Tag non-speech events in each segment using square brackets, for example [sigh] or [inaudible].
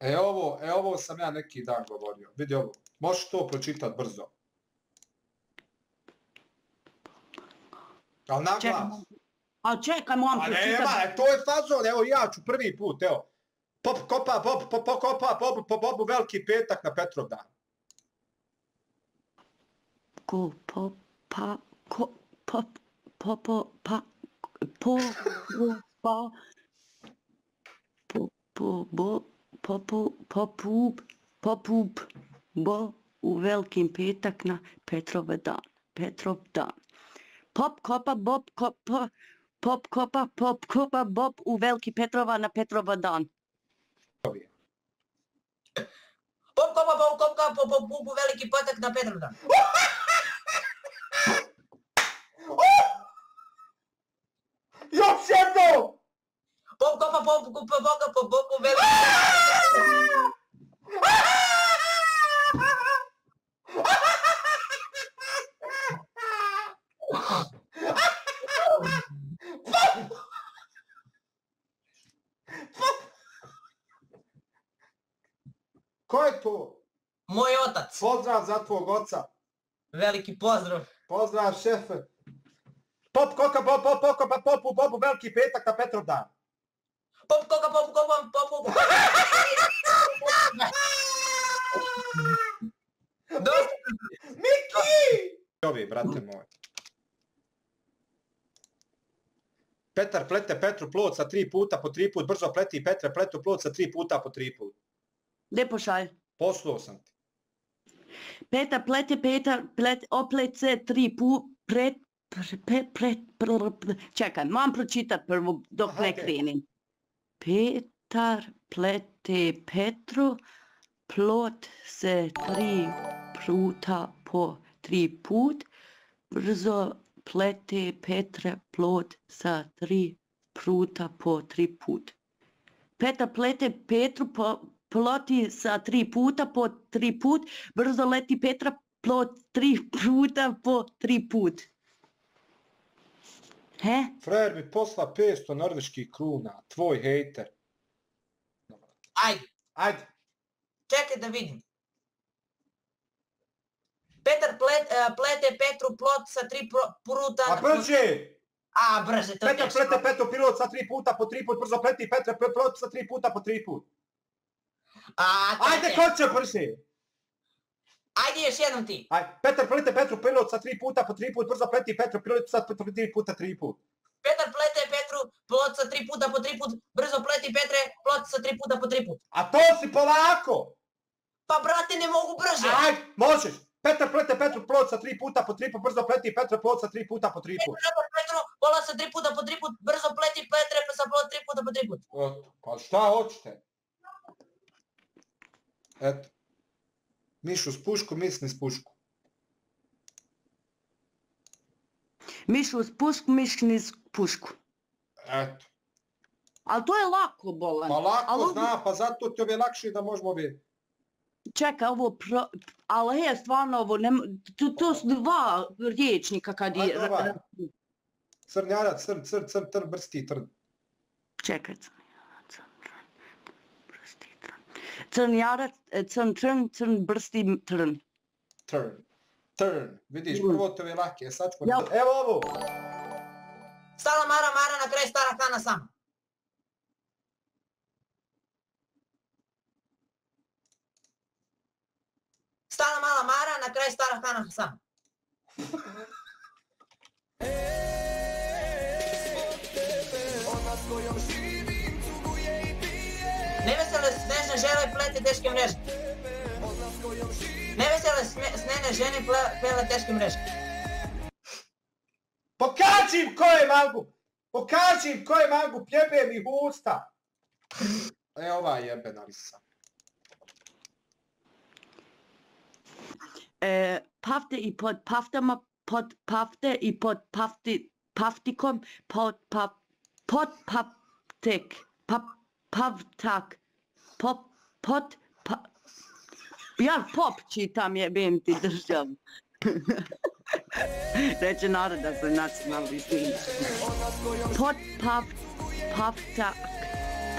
E ovo, e ovo sam ja neki dan govorio. Vidi ovo. Možeš to pročitat brzo. Ali na glas. a čekaj, moram nema, pročitati. e, to je fazon, evo ja ću prvi put, evo. Pop kopa, pop, pop, pop, kopa, pop, pop, pop, veliki petak na Petrovdan. Ko, po, pa, ko, po, po, po, pa, po, po, pa, po, po, bo, po, po, po, pup, po, pup, bo, u velikim petak na Petrove dan, Petrov dan. Pop, kopa, bob, kopa, pop, kopa, pop, kopa, bob, u veliki Petrova na Petrova dan. Pop, kopa, pop, kopka, pop, pop, pop, veliki potak na Petrovdan. Još бобку, по бога, по боку, вело. Кој е тоа? Мој отац. Поздрав за твог оца. Велики поздрав. Поздрав шефе. Поп кока поп поп кока поп поп поп велики петак на Петров дан. Pop, koka, pop, kopa, pop, pop. Dosta. Miki! Ovi, brate moj. Petar plete Petru plot sa tri puta po tri put, brzo pleti Petre pletu plot sa tri puta po tri put. Gdje pošalj? Poslao sam ti. Peta plete, peta plet, oplece tri pu, pret, pre, pe, pret, pr, pr, čekaj, moram pročitat prvo dok Aha, ne krenim. Petar plete Petru, plot se tri puta po tri put, brzo plete Petre plot sa tri puta po tri put. Petar plete Petru po, ploti sa tri puta po tri put, brzo leti Petra plot tri [laughs] puta po tri put. He? Frajer mi posla 500 norveških kruna, tvoj hejter. Ajde, Ajde. čekaj da vidim. Petar plet, uh, plete Petru plot sa tri pro, puta... A brže! A, brže, to je Petar plete Petru pilot sa tri puta po tri put, brzo pleti Petre ple- plot sa tri puta po tri put. A, Ajde, ko će brže? Ajde još jednom ti. Aj, Petar plete Petru pilot sa tri puta po tri put, brzo pleti Petru pilot sa po tri puta tri put. Petar plete Petru plot sa tri puta po tri put, brzo pleti Petre plot sa tri puta po tri put. A to si polako! Pa brate, ne mogu brže. Aj, možeš! Petar plete Petru plot sa tri puta po tri put, brzo pleti Petra plot sa tri puta po tri put. Petar Petru plot sa tri puta po tri put, brzo pleti Petre sa plot tri puta po tri put. Pa šta hoćete? Eto. Mišu s pušku, misli s pušku. Mišu s pušku, mišni s pušku. Eto. Ali to je lako, Bolan. Pa lako Ali ovo- zna, pa zato ti je lakše da možemo bi... Čekaj, ovo pro... Ali je stvarno ovo, ne... to, to su dva riječnika kad je... Ovaj. Crnjarac, crn, crn, crn, crn, brsti, trn. Čekaj, crnjarac, crn, crn, brsti, trn. Crnjarac, e, crn, crn, crn, brsti, trn. Turn. Turn. Vidiš, prvo to je lake. Sad ćemo... Ja. Evo ovo. Stala Mara Mara na kraj stara Hana sama. Stala mala Mara na kraj stara Hana sama. Nevesele snežne žele plete teške mreže. Nevesele sme- snene žene ple- plele teške mreže. Pokaži im ko je mangu. Pokaži im ko je mangu. Pljebe mi usta. E, ova jebena lisa. E, pafte i pod paftama, pod pafte i pod pafti, paftikom, pod pap, pod paptek, pap, pavtak, pop, pod, pa, ja pop čitam jebem ti držav. [laughs] Reće narod da sam nacionalni film. Pot pap paptak.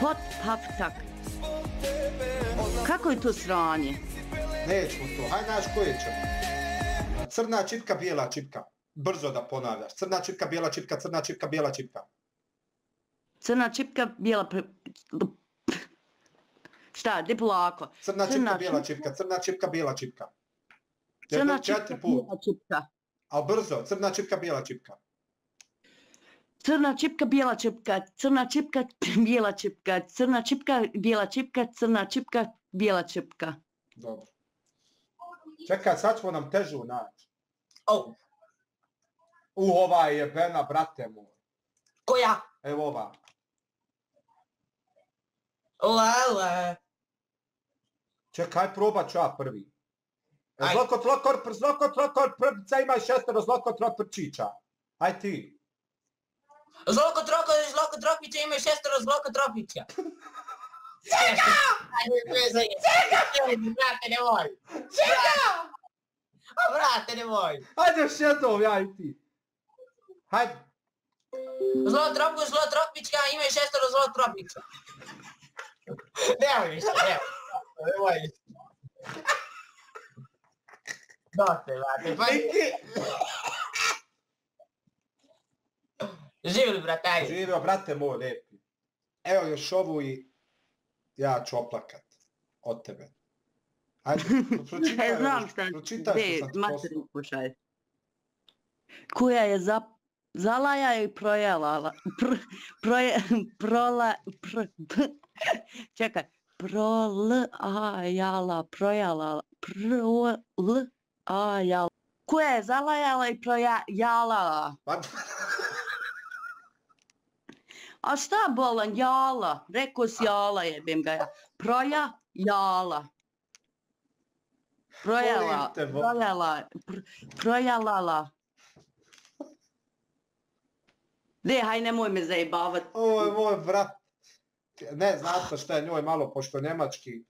Pot paptak. Kako je to sranje? Nećemo to, haj naš koje ćemo. Crna čipka, bijela čipka. Brzo da ponavljaš. Crna čipka, bijela čipka, crna čipka, bijela čipka. Crna čipka, bijela... Šta, di polako? Crna Crna čipka, bijela čipka. čipka, crna čipka, bijela čipka. Crna Jedno čipka, bijela čipka. A brzo, crna čipka, bijela čipka. Crna čipka, bijela čipka, crna čipka, [laughs] bijela čipka, crna čipka, bijela čipka, crna čipka, bijela čipka. Dobro. Čekaj, sad ćemo nam težu naći. Oh, U, ova je jebena, brate moj. koja? Evo ova. Lele. Čakaj, proba ča prvi. Zelo kot lokor, zelo kot lokor, zdaj imaš šestero, zelo kot lokor čiča. Aj ti. Zelo kot lokor, zelo kot tropiča, imaš šestero, zelo kot tropiča. Čega! Čega! Brate, ne moj! Čega! A brate, ne moj! Ajde še to, ja, aj ti. Hajde. Zelo tropiča, zelo tropiča, imaš šestero, zelo tropiča. Ne, ne, ne. Nemoj više. Dote, brate, pa živjeli, brataj. Živio, brate moj, lijepi. Evo još ovu i ja ću oplakat od tebe. Ajde, pročitaj, [laughs] znam šta, pročitaj što sam poslao. Koja je za, zalaja i projela, pr, proje, [laughs] prola, pr, p, [laughs] čekaj, prol, ajala, projala, prol, ajala. Koja je zalajala i projala. Pa, A šta bolan, jala? Rekao si jala jebim ga ja. Proja, jala. Projala, projala, pr, projalala. De, haj nemoj me zajebavat. Ovo je moj brat. Ne, znate šta je njoj malo, pošto njemački,